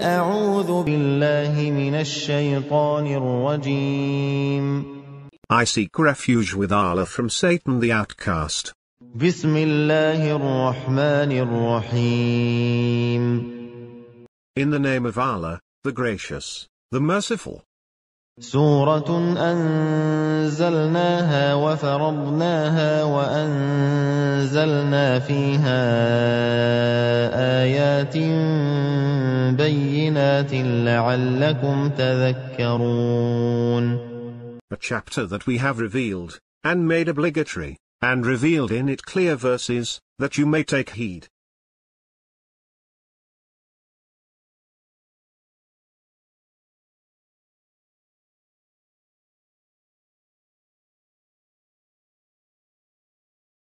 أعوذ بالله من الشيطان الرجيم I seek refuge with Allah from Satan the outcast. بسم الله الرحمن الرحيم In the name of Allah, the gracious, the merciful. سورة أنزلناها وفرضناها وأنزلنا فيها آيات بينات لعلكم تذكرون A chapter that we have revealed, and made obligatory, and revealed in it clear verses, that you may take heed.